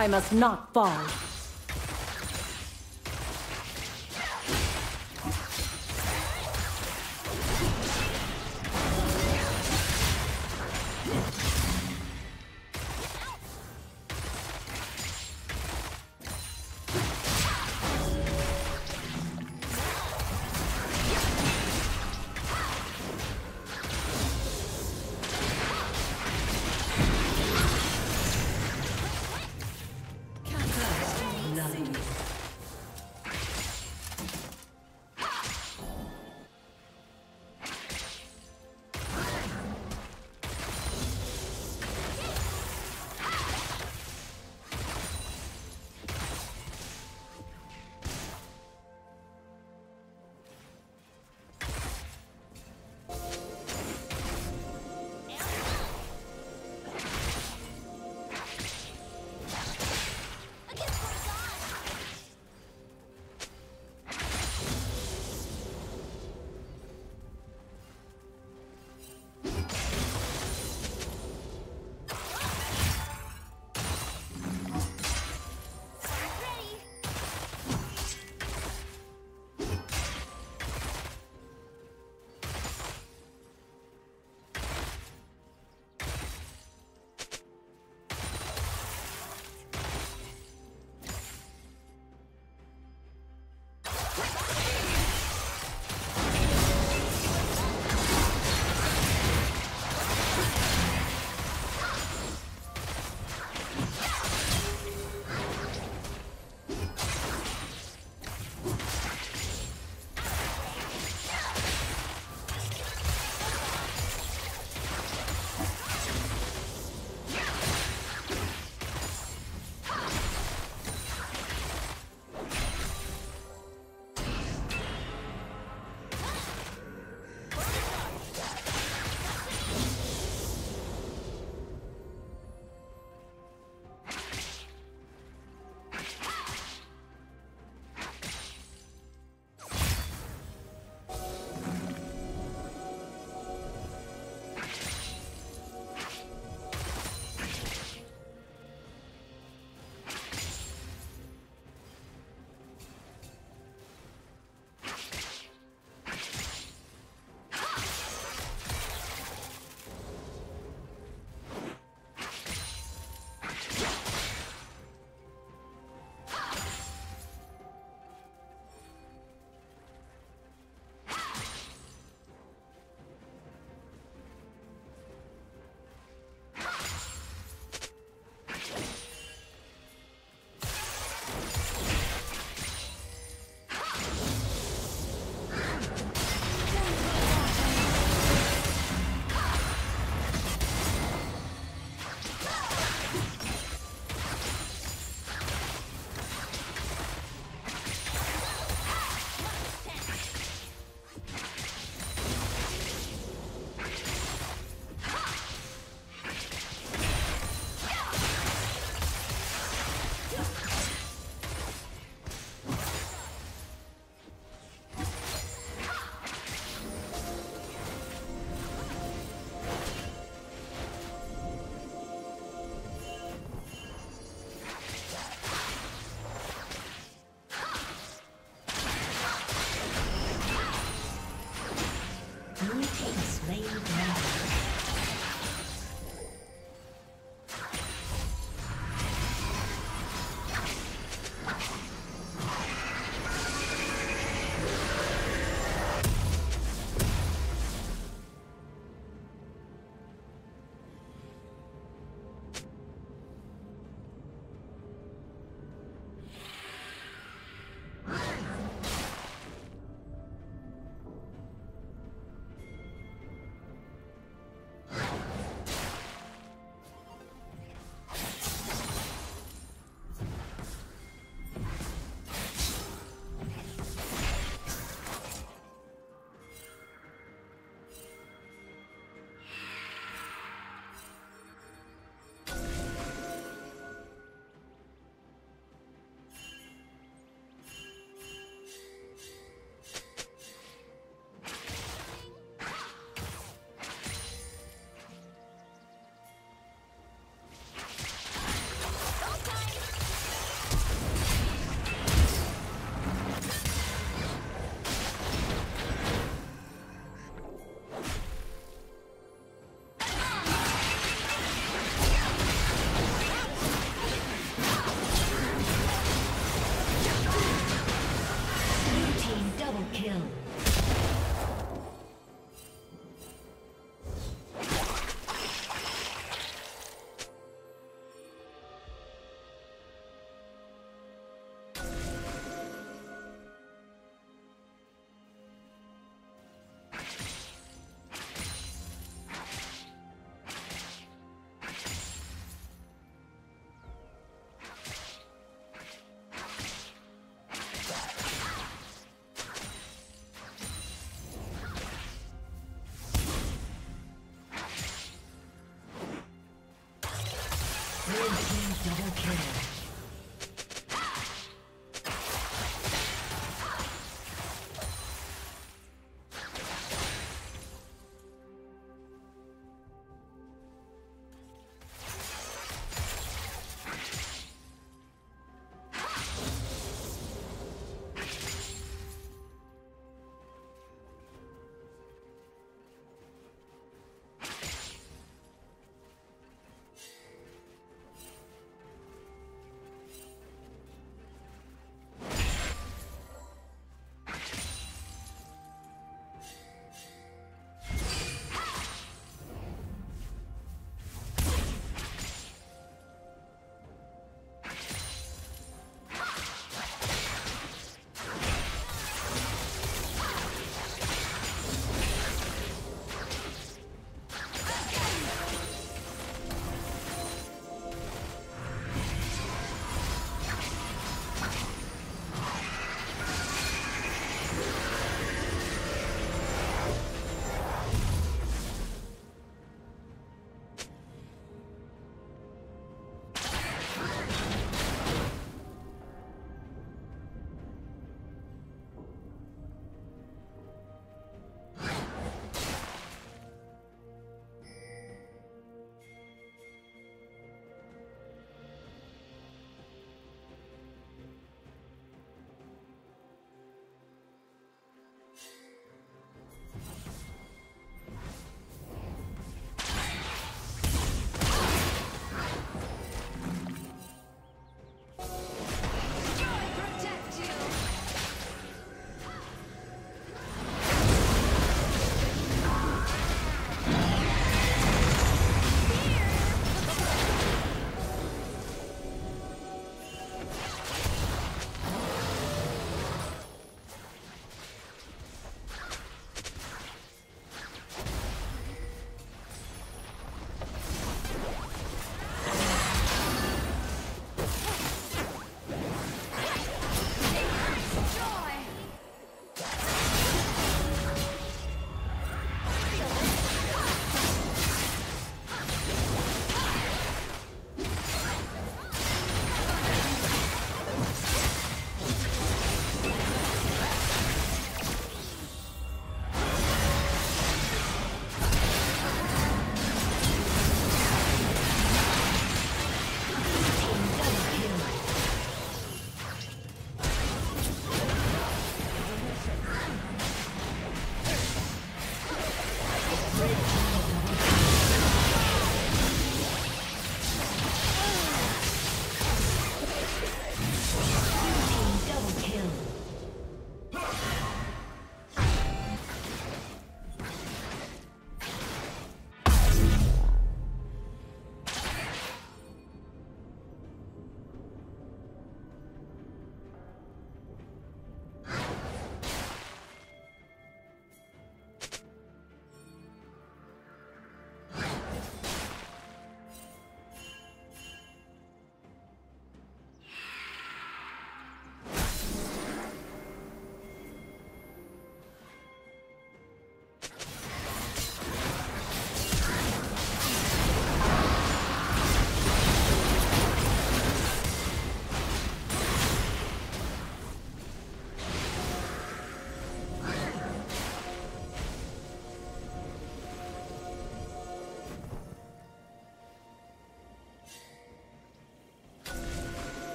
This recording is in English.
I must not fall.